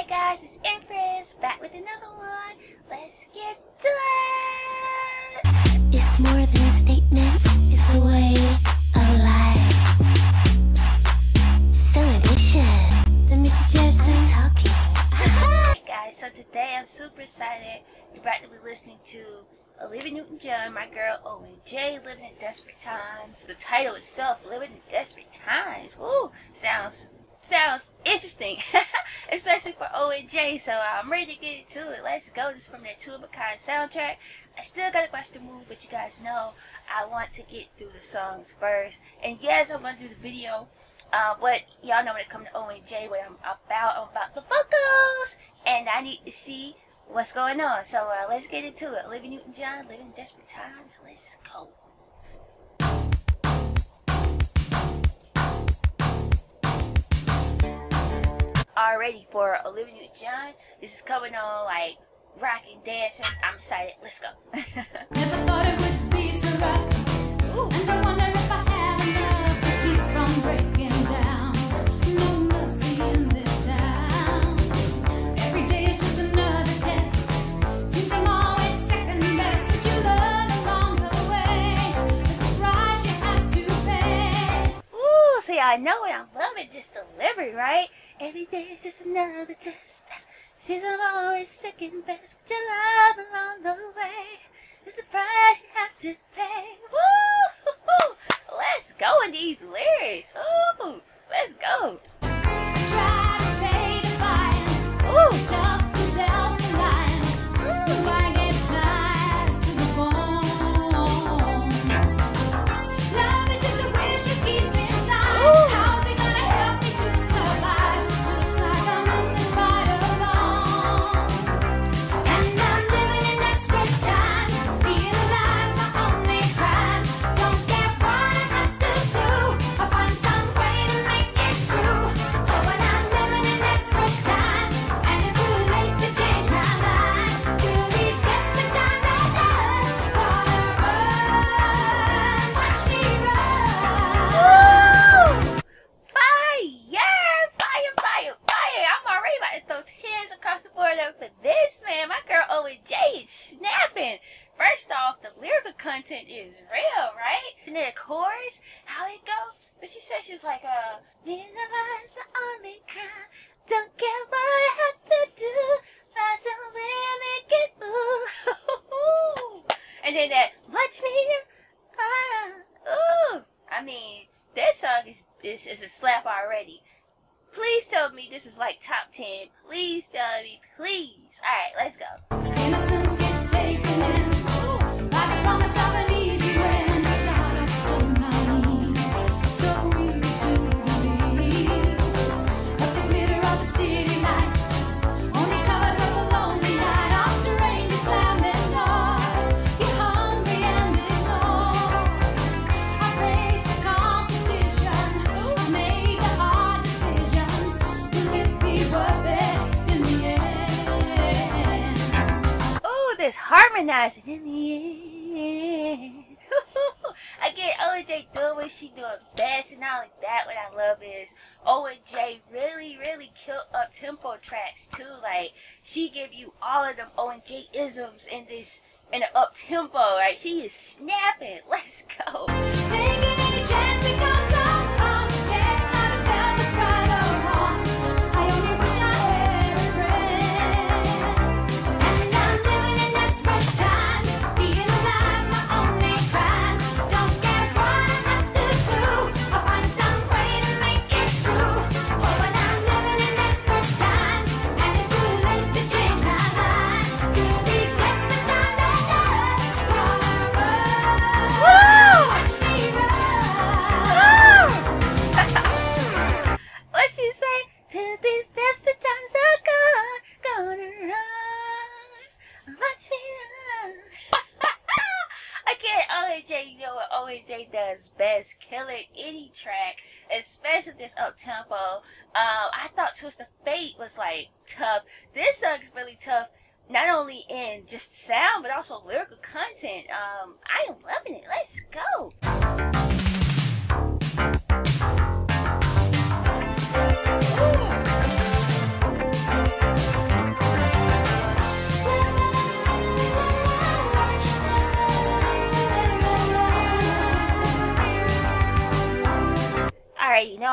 Hey guys, it's Empress back with another one. Let's get to it. It's more than a statement, it's a way of life. Celebration. The Miss Jackson talking. Hey guys, so today I'm super excited. You're about to be listening to Olivia Newton-John, my girl ONJ, Living in Desperate Times. The title itself, Living in Desperate Times. Woo, sounds sounds interesting, especially for ONJ. So I'm ready to get into it. Let's go. This is from their Two of a Kind soundtrack. I still gotta watch the movie, but you guys know I want to get through the songs first. And yes, I'm gonna do the video. Uh, but y'all know when it comes to ONJ, what I'm about, I'm about the vocals, and I need to see what's going on. So uh, let's get into it. Living Newton-John, living desperate times. Let's go. Already for Olivia Newton-John, this is coming on like rocking, dancing. I'm excited. Let's go. Never thought it would be so rough. Ooh. And I wonder if I have enough to keep from breaking down. No mercy in this town. Every day is just another test. Seems I'm always second best, but you learn along the way. The price you have to pay. Ooh, so y'all know it. I'm this delivery, right? Every day is just another test. Seems I'm always second best, but your love along the way is the price you have to pay. Woo! Let's go in these lyrics. Ooh, let's go. Try to stay defiant. Ooh, Girl snapping. First off, the lyrical content is real, right? And then the chorus, how it goes. But she said she was like, uh, being alive's my only crime. Don't care what I have to do. Find some way to make it ooh. and then that, watch me. Ah, ooh. I mean, this song is, is, is a slap already. Please tell me this is like top 10. Please tell me, please. Alright, let's go. Innocence this harmonizing in the end. I get OJ doing what she doing best and all only that what I love is OJ really, really killed up tempo tracks too. Like she give you all of them OJ isms in this in the up tempo, right? She is snapping. Let's go. Know what OJ does best, killing any track, especially this up tempo. Um, I thought Twist of Fate was like tough. This song is really tough, not only in just sound but also lyrical content. Um, I am loving it. Let's go.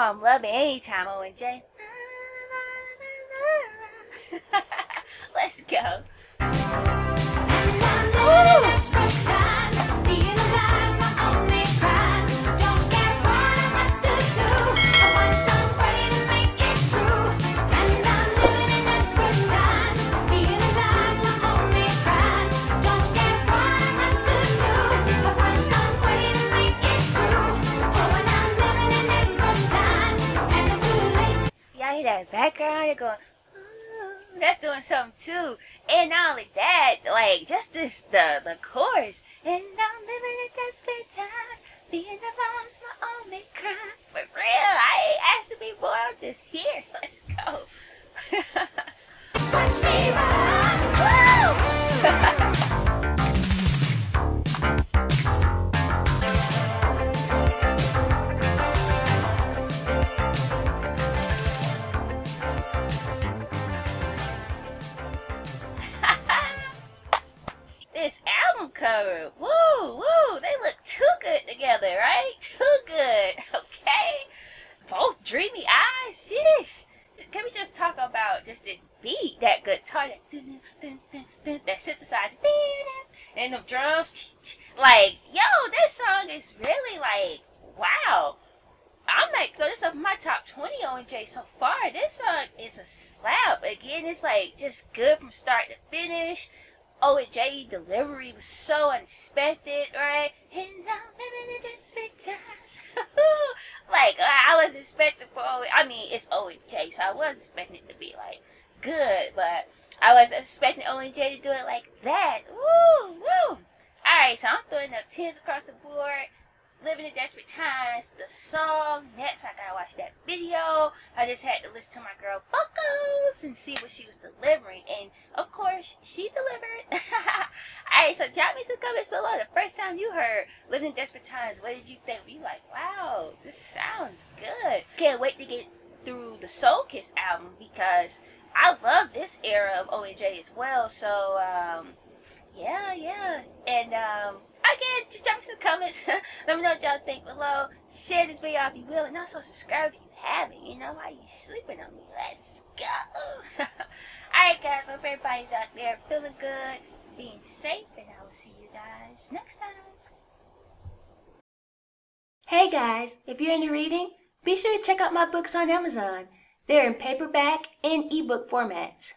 I'm loving anytime ONJ. Let's go. They're going. "Ooh," That's doing something too, and not only that, like just this the the chorus. And I'm living in desperate times, being alone is my only crime. For real, I ain't asked to be born. I'm just here. Let's go. Woo! Woo, woo. They look too good together, right? Too good. Okay. Both dreamy eyes. Sheesh. Can we just talk about just this beat, that guitar, that, dun, dun, dun, that synthesizer, and the drums. Like, yo, this song is really like, wow. I'm like, so this is my top 20 ONJ so far. This song is a slap. Again, it's like just good from start to finish. ONJ delivery was so unexpected, right? And I'm living in like, I wasn't expecting for I mean, it's ONJ, so I was expecting it to be like good, but I was expecting ONJ to do it like that. Woo, woo. Alright, so I'm throwing up tears across the board. Living in Desperate Times, the song. Next, I gotta watch that video. I just had to listen to my girl Buckles and see what she was delivering. And of course, she delivered. Alright, so drop me some comments below. The first time you heard Living in Desperate Times, what did you think? You like, wow, this sounds good? Can't wait to get through the Soul Kiss album because I love this era of ONJ as well. So, um, yeah, yeah. And um again, just drop me some comments. Let me know what y'all think below. Share this video if you will, and also subscribe if you haven't. You know why you sleeping on me? Let's go. Alright guys, hope everybody's out there feeling good, being safe, and I will see you guys next time. Hey guys, if you're into reading, be sure to check out my books on Amazon. They're in paperback and ebook formats.